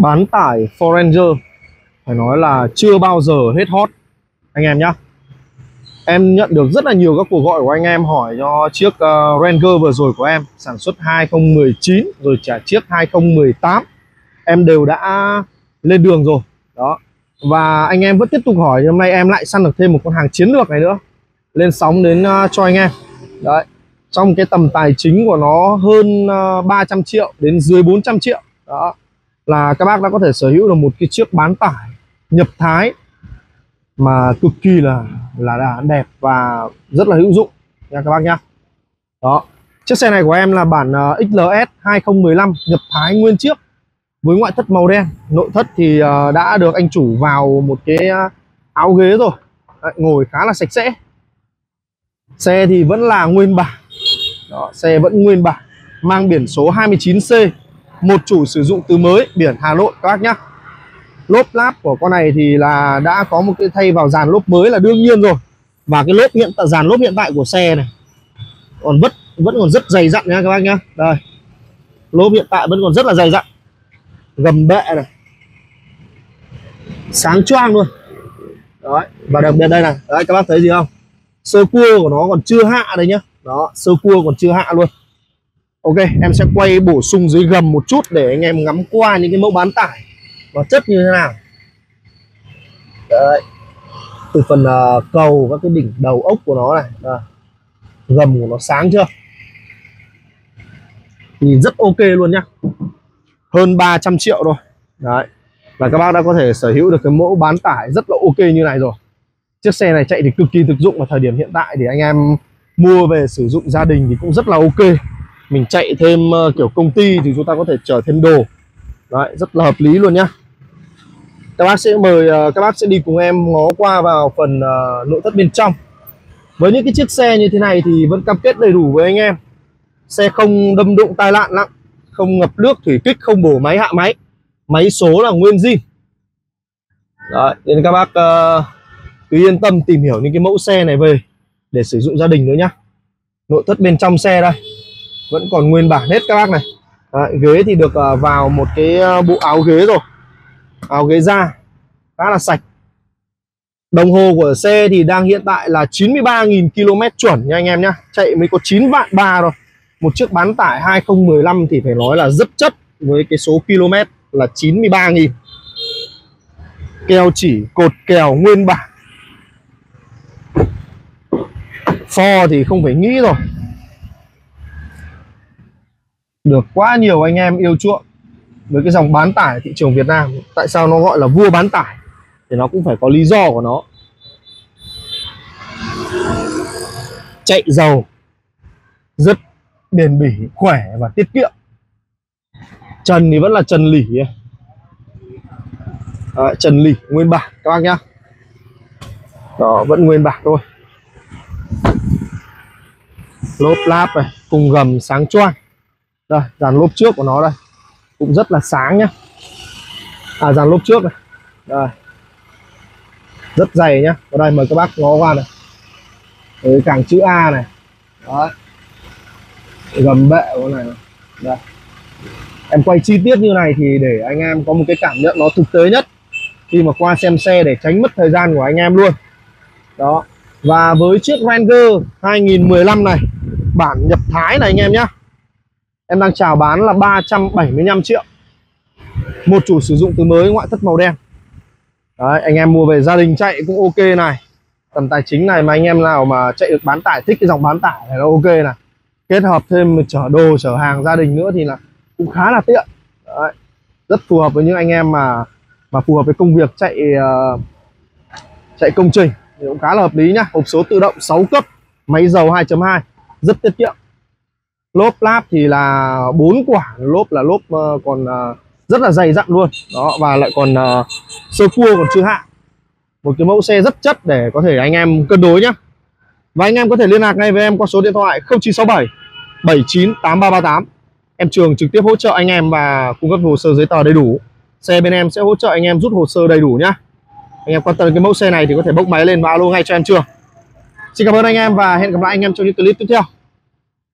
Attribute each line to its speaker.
Speaker 1: bán tải Foranger. Phải nói là chưa bao giờ hết hot. Anh em nhá. Em nhận được rất là nhiều các cuộc gọi của anh em hỏi cho chiếc uh, Ranger vừa rồi của em. Sản xuất 2019 rồi trả chiếc 2018 em đều đã lên đường rồi. Đó. Và anh em vẫn tiếp tục hỏi hôm nay em lại săn được thêm một con hàng chiến lược này nữa. Lên sóng đến uh, cho anh em. Đấy. Trong cái tầm tài chính của nó hơn ờ, uh, 300 triệu đến dưới 400 triệu. Đó là các bác đã có thể sở hữu được một cái chiếc bán tải nhập thái mà cực kỳ là là đã đẹp và rất là hữu dụng nha các bác nhá. Đó chiếc xe này của em là bản uh, XLS 2015 nhập thái nguyên chiếc với ngoại thất màu đen. Nội thất thì uh, đã được anh chủ vào một cái uh, áo ghế rồi. Đấy, ngồi khá là sạch sẽ. Xe thì vẫn là nguyên bản. Đó, xe vẫn nguyên bản mang biển số 29C một chủ sử dụng từ mới, biển Hà Nội, các bác nhá. Lốp láp của con này thì là đã có một cái thay vào dàn lốp mới là đương nhiên rồi. Và cái lốp hiện tại dàn lốp hiện tại của xe này, còn vẫn vẫn còn rất dày dặn nha các bác nhá. Đây. Lốp hiện tại vẫn còn rất là dày dặn. Gầm bệ này. Sáng choang luôn. Đấy, và đặc biệt đây này. Đấy, các bác thấy gì không? Sơ cua của nó còn chưa hạ đây nhá. Đó, sơ cua còn chưa hạ luôn ok em sẽ quay bổ sung dưới gầm một chút để anh em ngắm qua những cái mẫu bán tải. Và chất như thế nào? Đấy. Từ phần uh, cầu các cái đỉnh đầu ốc của nó này. À. gầm của nó sáng chưa? Nhìn rất ok luôn nhá. Hơn 300 triệu thôi. đấy. Là các bác đã có thể sở hữu được cái mẫu bán tải rất là ok như này rồi. Chiếc xe này chạy thì cực kỳ thực dụng vào thời điểm hiện tại thì anh em mua về sử dụng gia đình thì cũng rất là ok mình chạy thêm ờ, kiểu công ty thì chúng ta có thể chở thêm đồ. Đấy rất là hợp lý luôn nhá. Các bác sẽ mời ờ, các bác sẽ đi cùng em ngó qua vào phần uh, nội thất bên trong. Với những cái chiếc xe như thế này thì vẫn cam kết đầy đủ với anh em. Xe không đâm đụng tai nạn nặng không ngập nước thủy kích không bổ máy hạ máy. Máy số là nguyên zin. Đấy, nên các bác uh, cứ yên tâm tìm hiểu những cái mẫu xe này về để sử dụng gia đình nữa nhá. Nội thất bên trong xe đây vẫn còn nguyên bản hết các bác này. Đấy, ghế thì được à, vào một cái à, bộ áo ghế rồi. Áo ghế da khá là sạch. Đồng hồ của xe thì đang hiện tại là 93.000 km chuẩn nha anh em nhá. Chạy mới có 9 vạn ba rồi một chiếc bán tải 2015 thì phải nói là rất chất với cái số km là 93.000 keo chỉ cột kèo nguyên bản. Ford thì không phải nghĩ rồi được quá nhiều anh em yêu chuộng với cái dòng bán tải thị trường Việt Nam. Tại sao nó gọi là vua bán tải? Thì nó cũng phải có lý do của nó. Chạy dầu rất bền bỉ khỏe và tiết kiệm. Trần thì vẫn là trần lỉ à, ờ, trần lỉ nguyên bản các bác nhá. Đó vẫn nguyên bản thôi. Lốp láp này cùng gầm sáng choang đây, dàn lốp trước của nó đây. Cũng rất là sáng nhá. À dàn lốp trước này. Đây. Rất dày nhá. Ở đây mời các bác ngó qua này. Với càng chữ A này. Đó gầm bệ của này đây. Em quay chi tiết như này thì để anh em có một cái cảm nhận nó thực tế nhất khi mà qua xem xe để tránh mất thời gian của anh em luôn. Đó. Và với chiếc Ranger 2015 này, bản nhập Thái này anh em nhá em đang chào bán là 375 triệu. Một chủ sử dụng từ mới ngoại thất màu đen. Đấy, anh em mua về gia đình chạy cũng ok này. Tầm tài chính này mà anh em nào mà chạy được bán tải thích cái dòng bán tải này là ok này. Kết hợp thêm chở đồ chở hàng gia đình nữa thì là cũng khá là tiện. Đấy, rất phù hợp với những anh em mà mà phù hợp với công việc chạy uh, chạy công trình. Thì cũng khá là hợp lý nhá. Hộp số tự động 6 cấp máy dầu 2.2 rất tiết kiệm lốp láp thì là bốn quả, lốp là lốp ờ, còn ờ, rất là dày dặn luôn. Đó, và lại còn ờ, sơ cua còn chưa hạ. Một cái mẫu xe rất chất để có thể anh em cân đối nhá. Và anh em có thể liên lạc ngay với em qua số điện thoại 0967 79 8338 em trường trực tiếp hỗ trợ anh em và cung cấp hồ sơ giấy tờ đầy đủ. Xe bên em sẽ hỗ trợ anh em rút hồ sơ đầy đủ nhá. Anh em quan tâm cái mẫu xe này thì có thể bốc máy lên và alo ngay cho em trường. Xin cảm ơn anh em và hẹn gặp lại anh em trong những clip tiếp theo.